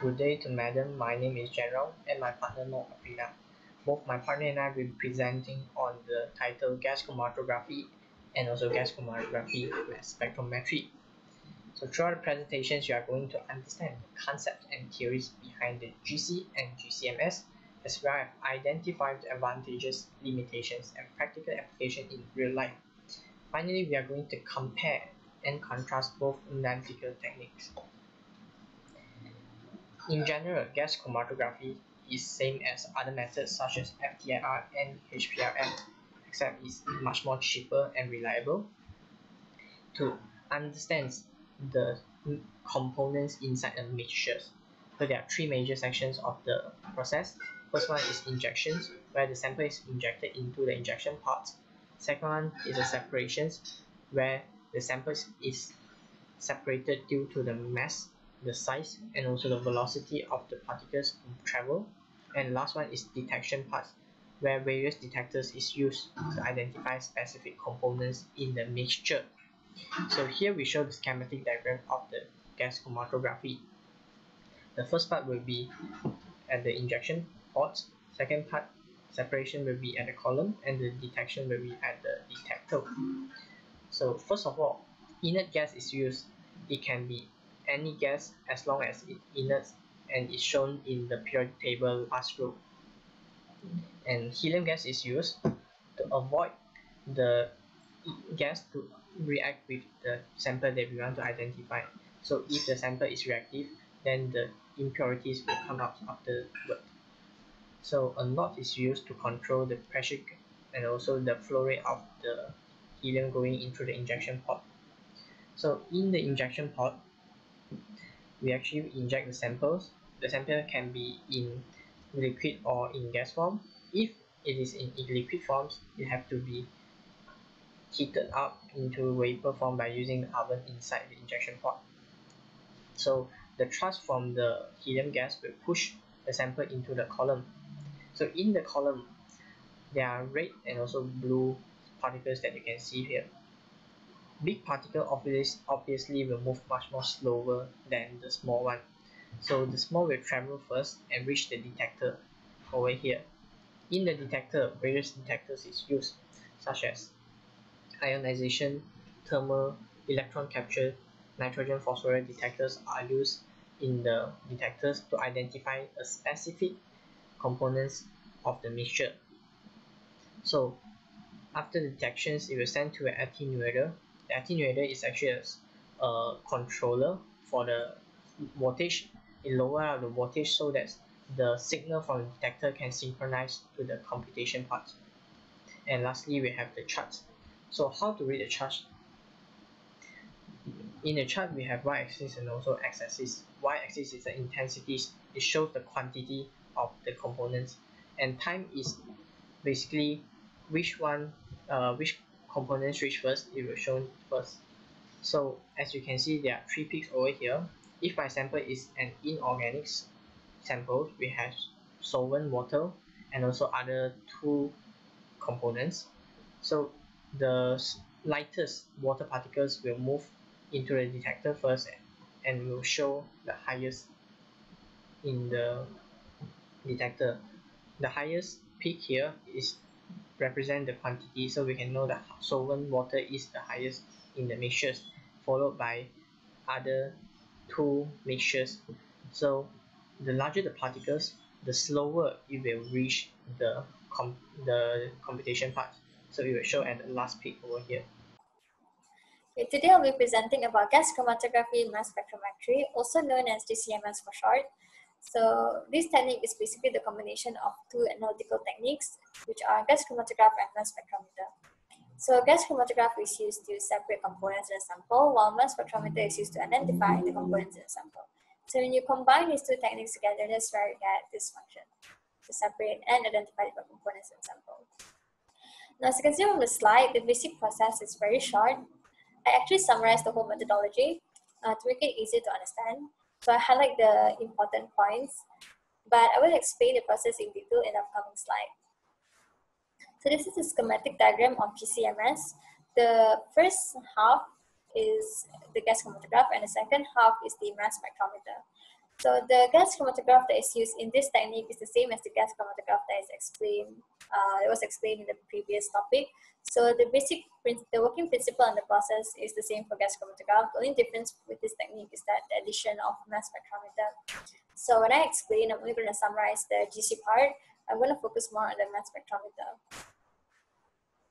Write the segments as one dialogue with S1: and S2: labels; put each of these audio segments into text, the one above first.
S1: Good day to madam. My name is Jian Rong and my partner Nurafrina. Both my partner and I will be presenting on the title gas chromatography and also gas chromatography with spectrometry. So throughout the presentations, you are going to understand the concepts and theories behind the GC and GCMS, as well as identify the advantages, limitations, and practical application in real life. Finally, we are going to compare and contrast both analytical techniques. In general, gas chromatography is same as other methods such as FTIR and HPLC, except it's much more cheaper and reliable. To understand the components inside a mixture, so there are three major sections of the process. First one is injections, where the sample is injected into the injection port. Second one is the separations, where the sample is separated due to the mass, the size, and also the velocity of the particles travel. And last one is detection parts, where various detectors is used to identify specific components in the mixture. So here we show the schematic diagram of the gas chromatography. The first part will be at the injection port. Second part, separation will be at the column and the detection will be at the detector. So first of all, inert gas is used. It can be any gas as long as it inert and is shown in the periodic table last row. And helium gas is used to avoid the gas to react with the sample that we want to identify. So if the sample is reactive, then the impurities will come out afterward. So a knot is used to control the pressure and also the flow rate of the helium going into the injection port. So in the injection port, we actually inject the samples. The sample can be in liquid or in gas form. If it is in liquid forms, it have to be heated up into vapor form by using the oven inside the injection port. So the thrust from the helium gas will push the sample into the column. So in the column, there are red and also blue particles that you can see here. Big particle obviously, obviously will move much more slower than the small one. So the small will travel first and reach the detector over here. In the detector, various detectors is used, such as ionization, thermal, electron capture, nitrogen phosphorus detectors are used in the detectors to identify a specific components of the mixture. So after detections, it will send to an attenuator. The attenuator is actually a, controller for the voltage. It lower the voltage so that the signal from the detector can synchronize to the computation part. And lastly, we have the chart So how to read the chart? In the chart, we have y-axis and also x-axis. Y-axis is the intensities. It shows the quantity of the components. And time is basically which one, uh, which components reach first, it will show first. So as you can see, there are three peaks over here. If my sample is an inorganic sample, we have solvent, water, and also other two components. So the lightest water particles will move into the detector first and will show the highest in the detector. The highest peak here is represent the quantity so we can know that solvent water is the highest in the mixtures followed by other two mixtures so the larger the particles the slower it will reach the com the computation part so it will show at the last peak over here.
S2: Today I'll be presenting about gas chromatography mass spectrometry, also known as GCMS for short. So this technique is basically the combination of two analytical techniques, which are gas chromatograph and mass spectrometer. So gas chromatograph is used to separate components in a sample, while mass spectrometer is used to identify the components in a sample. So when you combine these two techniques together, that's where you get this function, to separate and identify the components in a sample. Now, as you can see on the slide, the basic process is very short. I actually summarized the whole methodology uh, to make it easy to understand. So I highlight the important points, but I will explain the process in detail in upcoming slide. So this is a schematic diagram of GCMS. The first half is the gas chromatograph and the second half is the mass spectrometer. So the gas chromatograph that is used in this technique is the same as the gas chromatograph that is explained, uh, it was explained in the previous topic. So the basic, the working principle and the process is the same for gas chromatograph. The only difference with this technique is that the addition of mass spectrometer. So when I explain, I'm only going to summarize the GC part. I'm going to focus more on the mass spectrometer.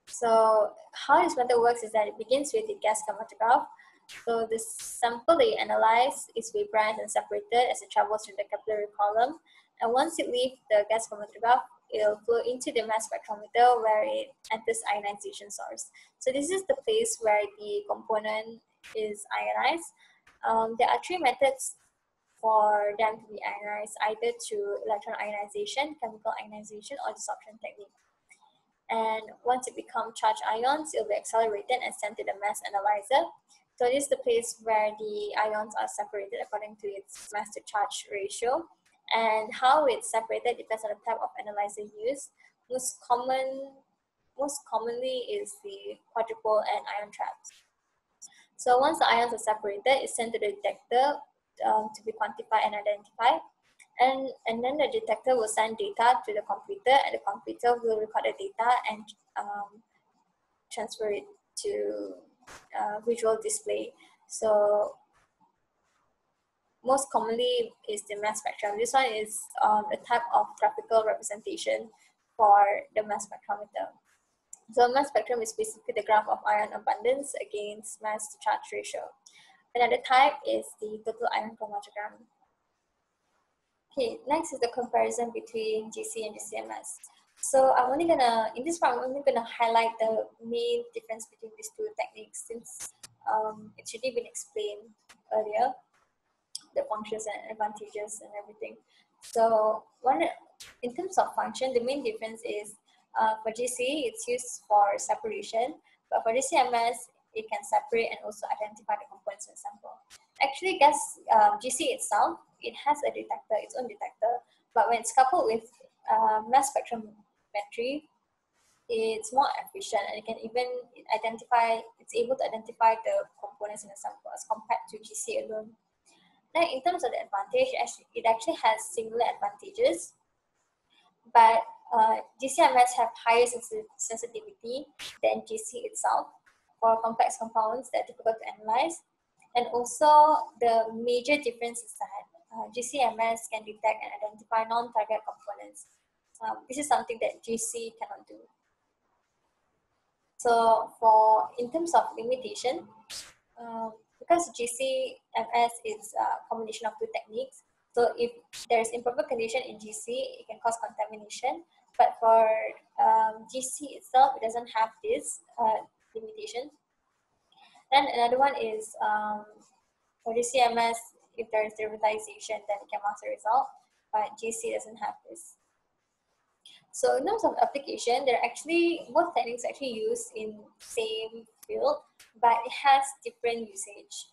S2: So how this method works is that it begins with the gas chromatograph. So the sample they analyze is vaporized and separated as it travels through the capillary column. And once it leaves the gas chromatograph, it'll flow into the mass spectrometer where it enters ionization source. So this is the place where the component is ionized. Um, there are three methods for them to be ionized, either through electron ionization, chemical ionization, or desorption technique. And once it becomes charged ions, it'll be accelerated and sent to the mass analyzer. So this is the place where the ions are separated according to its mass to charge ratio. And how it's separated depends on the type of analyzer used. Most common, most commonly is the quadrupole and ion traps. So once the ions are separated, it's sent to the detector um, to be quantified and identified. And, and then the detector will send data to the computer and the computer will record the data and um, transfer it to uh, visual display. So most commonly is the mass spectrum. This one is um, a type of graphical representation for the mass spectrometer. So mass spectrum is basically the graph of ion abundance against mass to charge ratio. Another type is the total ion chromatogram. Okay, next is the comparison between GC and GCMS. So I'm only gonna, in this part, I'm only gonna highlight the main difference between these two techniques since um, it's already been explained earlier, the functions and advantages and everything. So one, in terms of function, the main difference is uh, for GC, it's used for separation, but for GCMS, it can separate and also identify the components in sample. Actually, gas um, GC itself, it has a detector, its own detector, but when it's coupled with uh, mass spectrometry, it's more efficient and it can even identify, it's able to identify the components in the sample as compared to GC alone. Now, in terms of the advantage, it actually has similar advantages, but uh, GCMS have higher sensitivity than GC itself for complex compounds that are difficult to analyze. And also the major difference is that uh, GCMS can detect and identify non-target components. Um, this is something that GC cannot do. So for in terms of limitation, um, because GCMS is a combination of two techniques, so if there is improper condition in GC, it can cause contamination. But for um, GC itself, it doesn't have this uh, limitation. Then another one is um, for GCMS, if there is derivatization, then it can mask result, but GC doesn't have this. So in terms of application, there are actually, both techniques actually used in same field, but it has different usage.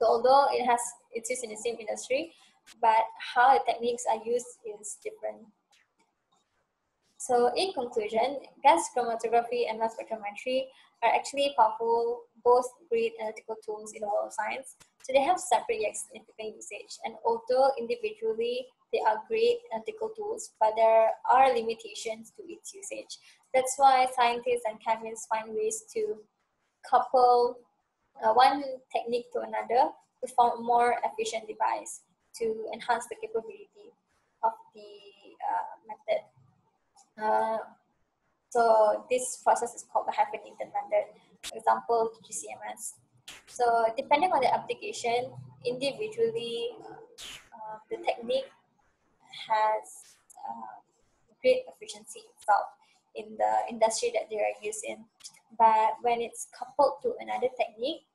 S2: So although it has, it's used in the same industry, but how the techniques are used is different. So in conclusion, gas chromatography and mass spectrometry are actually powerful, both great analytical tools in the world of science. So they have separate yet significant usage. And although individually they are great analytical tools, but there are limitations to its usage. That's why scientists and chemists find ways to couple uh, one technique to another to form a more efficient device to enhance the capability of the uh, method. Uh, so this process is called the hyphenated method, for example, GCMS. So depending on the application, individually, uh, the technique has uh, great efficiency itself in the industry that they are used in. But when it's coupled to another technique,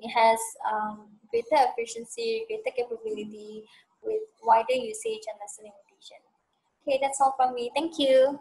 S2: it has um, greater efficiency, greater capability with wider usage and less limitation. Okay, that's all from me. Thank you.